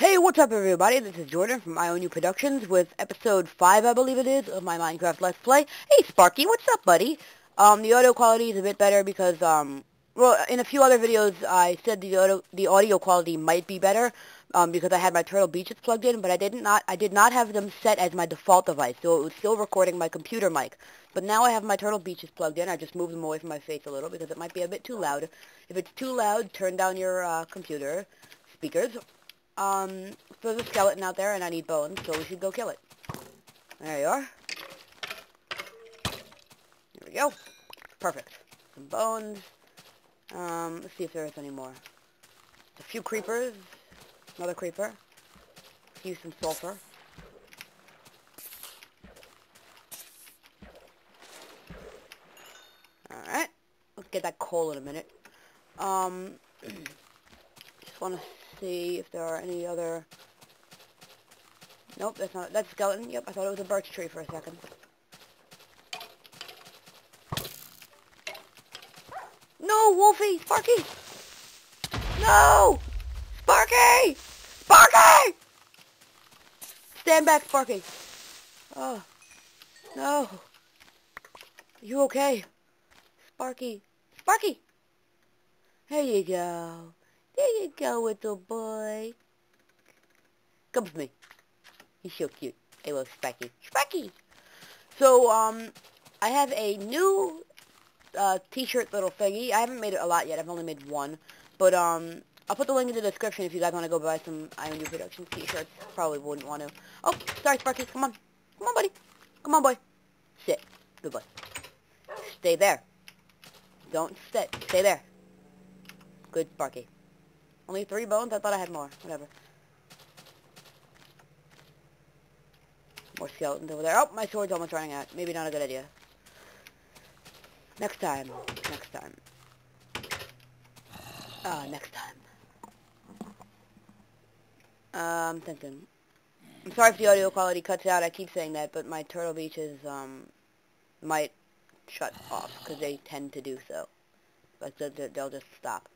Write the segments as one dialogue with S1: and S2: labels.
S1: Hey, what's up everybody? This is Jordan from IONU Productions with episode 5, I believe it is, of my Minecraft Let's Play. Hey, Sparky, what's up, buddy? Um, the audio quality is a bit better because, um, well, in a few other videos I said the audio, the audio quality might be better, um, because I had my Turtle Beaches plugged in, but I did not, I did not have them set as my default device, so it was still recording my computer mic. But now I have my Turtle Beaches plugged in, I just moved them away from my face a little because it might be a bit too loud. If it's too loud, turn down your, uh, computer speakers, um, there's a skeleton out there and I need bones, so we should go kill it. There you are. There we go. Perfect. Some bones. Um, let's see if there is any more. A few creepers. Another creeper. Use some sulfur. Alright. Let's get that coal in a minute. Um, just want to see if there are any other... Nope, that's not... That's skeleton. Yep, I thought it was a birch tree for a second. No, Wolfie! Sparky! No! Sparky! Sparky! Stand back, Sparky. Oh. No. You okay? Sparky. Sparky! There you go. There you go, little boy. Come with me. He's so cute. I love Sparky. Sparky! So, um, I have a new uh, t-shirt little thingy. I haven't made it a lot yet. I've only made one. But, um, I'll put the link in the description if you guys want to go buy some IONU Productions t-shirts. Probably wouldn't want to. Oh, sorry, Sparky. Come on. Come on, buddy. Come on, boy. Sit. Good boy. Stay there. Don't sit. Stay there. Good, Sparky. Only three bones? I thought I had more. Whatever. More skeletons over there. Oh, my sword's almost running out. Maybe not a good idea. Next time. Next time. Ah, next time. I'm thinking. I'm sorry if the audio quality cuts out. I keep saying that, but my Turtle Beaches um, might shut off because they tend to do so. But they'll just stop.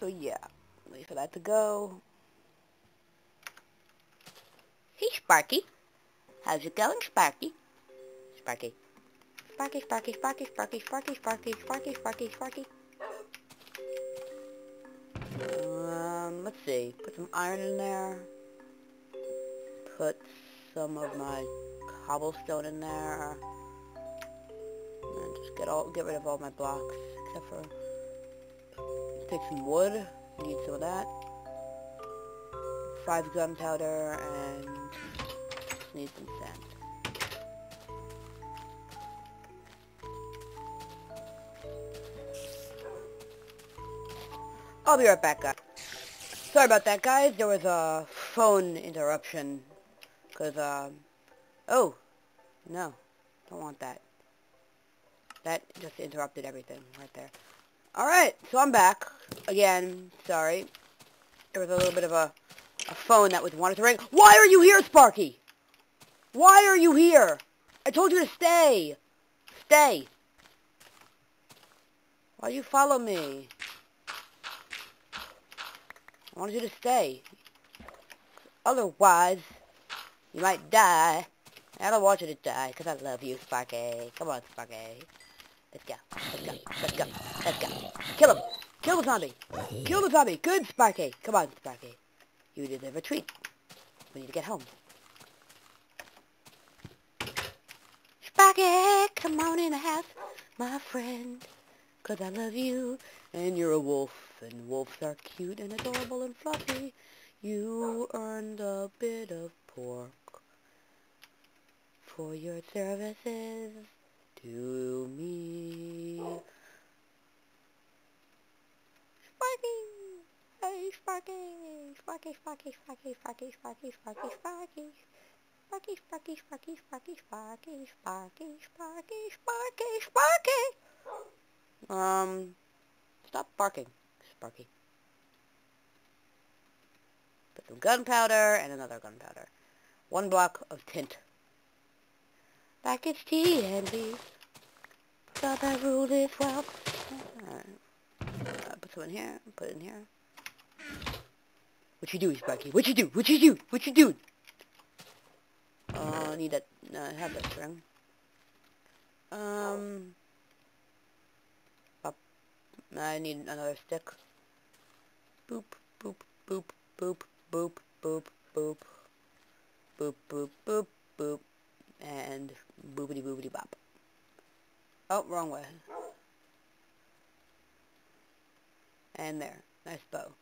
S1: So yeah, wait for that to go. Hey, Sparky. How's it going, Sparky? Sparky. Sparky, Sparky, Sparky, Sparky, Sparky, Sparky, Sparky, Sparky, Sparky. Um, let's see. Put some iron in there. Put some of my cobblestone in there. And just get all get rid of all my blocks except for take some wood. Need some of that. Five gunpowder and need some sand. I'll be right back, guys. Sorry about that, guys. There was a phone interruption. Because, um... Oh. No. Don't want that. That just interrupted everything right there. Alright, so I'm back. Again, sorry. There was a little bit of a, a phone that was wanted to ring. Why are you here, Sparky? Why are you here? I told you to stay. Stay. Why you follow me? I wanted you to stay. Otherwise, you might die. I don't want you to die, because I love you, Sparky. Come on, Sparky. Let's go. Let's go. Let's go. Let's go. Kill him. Kill the zombie. Kill the zombie. Good, Sparky. Come on, Sparky. You deserve a treat. We need to get home. Sparky, come on in the house, my friend. Cause I love you, and you're a wolf, and wolves are cute and adorable and fluffy. You earned a bit of pork for your services to me. Sparky! Hey, Sparky! Sparky, Sparky, Sparky, Sparky, Sparky, Sparky, Sparky. Sparky, Sparky, Sparky, Sparky, Sparky, Sparky, Sparky, Sparky, Sparky. Um, stop barking, Sparky. Put some gunpowder and another gunpowder. One block of tint. Like it's T and TNT. Thought I ruled it well. Alright. Uh, put some in here. Put it in here. What you doing, Sparky? What you do? What you do? What you doing? Uh, I need that, no, I have that string. Um. I need another stick. Boop, boop, boop, boop, boop, boop, boop. Boop, boop, boop, boop. And boopity boopity bop. Oh, wrong way. And there. Nice bow.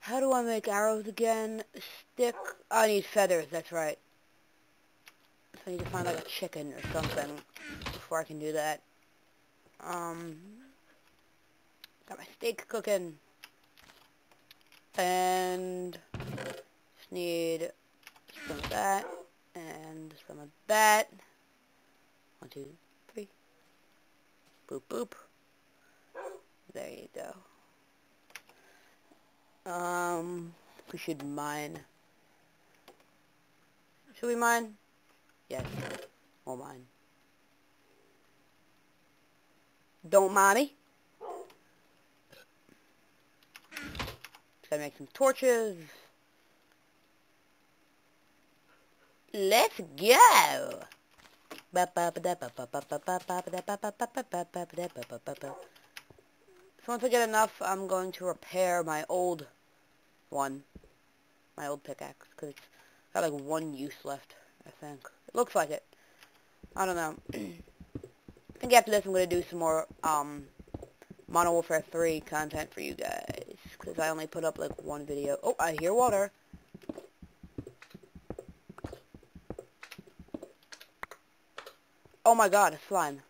S1: How do I make arrows again? Stick. Oh, I need feathers, that's right. So I need to find like a chicken or something before I can do that. Um, got my steak cooking. And just need some of that and some of that. One, two, three. Boop, boop. There you go. Um, we should mine. Should we mine? Yes, we'll mine. Don't mind me. Gotta make some torches. Let's go! So once I get enough, I'm going to repair my old one. My old pickaxe, because it's got like one use left, I think. It looks like it. I don't know. I think after this I'm going to do some more, um, Modern Warfare 3 content for you guys, because I only put up like one video. Oh, I hear water. Oh my god, a slime.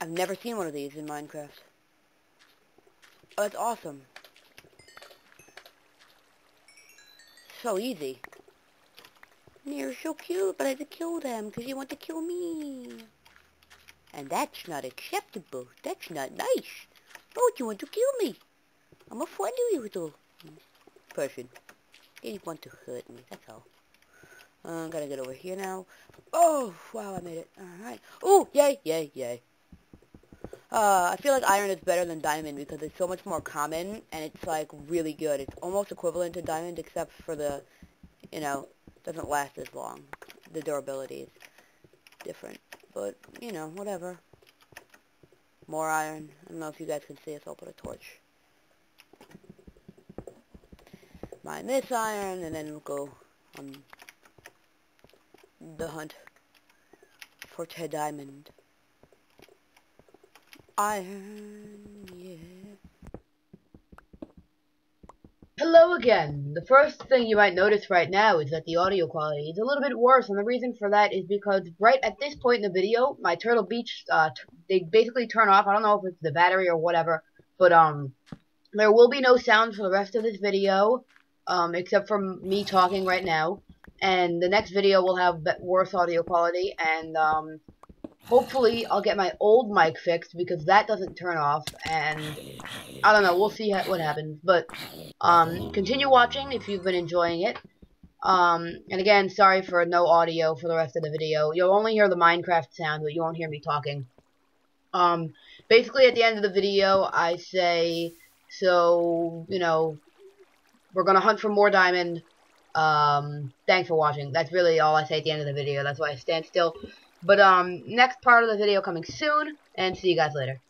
S1: I've never seen one of these in Minecraft. Oh, that's awesome. So easy. You're so cute, but I had to kill them because you want to kill me. And that's not acceptable. That's not nice. Oh, you want to kill me? I'm a friendly little person. They want to hurt me, that's all. Uh, gotta get over here now. Oh, wow, I made it. Alright. Oh, yay, yay, yay. Uh, I feel like iron is better than diamond because it's so much more common and it's like really good. It's almost equivalent to diamond except for the, you know, doesn't last as long. The durability is different. But, you know, whatever. More iron. I don't know if you guys can see so I'll put a torch. Mine this iron, and then we'll go on the hunt for Ted Diamond. Iron, yeah.
S2: Hello again. The first thing you might notice right now is that the audio quality is a little bit worse, and the reason for that is because right at this point in the video, my Turtle Beach, uh, they basically turn off. I don't know if it's the battery or whatever, but um, there will be no sound for the rest of this video, um, except for me talking right now and the next video will have worse audio quality and um, hopefully I'll get my old mic fixed because that doesn't turn off and I don't know we'll see what happens but um, continue watching if you've been enjoying it. Um, and again sorry for no audio for the rest of the video. You'll only hear the Minecraft sound but you won't hear me talking. Um, basically at the end of the video I say so you know we're gonna hunt for more diamond um, thanks for watching. That's really all I say at the end of the video. That's why I stand still. But, um, next part of the video coming soon, and see you guys later.